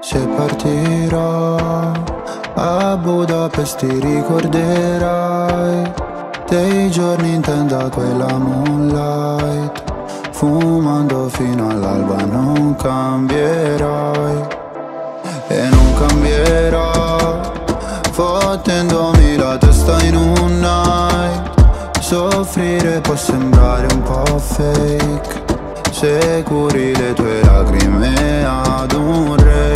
Se partirò a Budapest ti ricorderai Dei giorni in tenda quella moonlight. Fumando fino all'alba non cambierai E non cambierò Fottendomi la testa in un night. Soffrire può sembrare un po' fake Se curi le tue lacrime ad un rave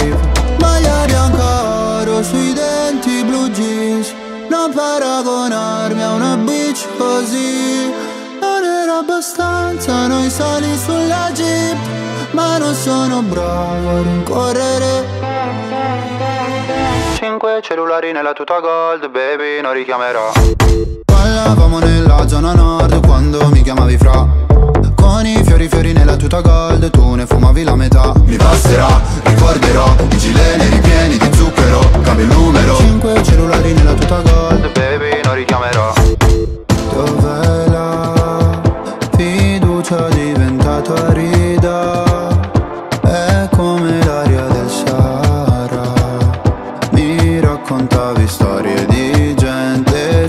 Non paragonarmi a una bitch così. Non era abbastanza noi sali sulla jeep Ma non sono bravo a rincorrere. Cinque cellulari nella tuta gold, baby, non richiamerò. Ballavamo nella zona nord quando mi chiamavi fra. Con i fiori fiori nella tuta gold, tu ne fumavi la metà. Mi passerà,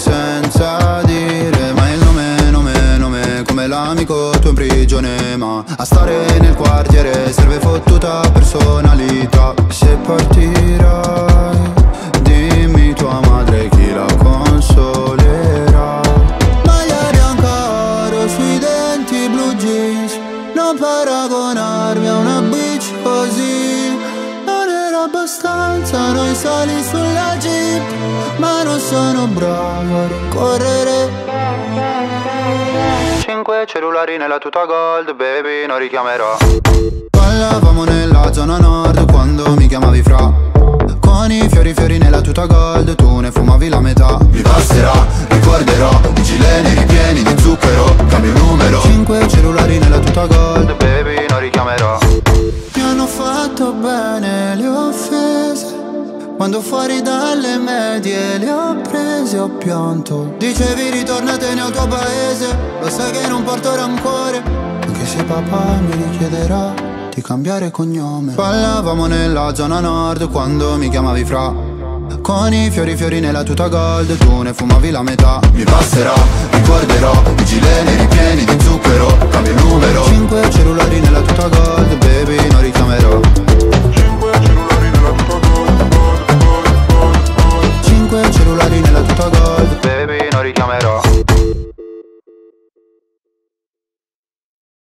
senza dire Mai il nome, nome, nome Come l'amico tuo in prigione Ma a stare nel quartiere serve fottuta personalità. Se partirai Dimmi tua madre chi la consolerà. Maglia bianca oro sui denti blu jeans Non paragonarmi a una bitch così. Non era abbastanza noi sali sulla jeep. Ma sono bravo a rincorrere cellulari nella tuta gold, baby, non richiamerò. Ballavamo nella zona nord quando mi chiamavi fra. Con i fiori fiori nella tuta gold, quando fuori dalle medie le ho prese ho pianto. Dicevi ritornatene al tuo paese. Lo sai che non porto rancore. Anche se papà mi richiederà di cambiare cognome. Ballavamo nella zona nord quando mi chiamavi fra. Con i fiori fiori nella tuta gold Tu ne fumavi la metà. Mi passerà, ricorderò I gileni ripieni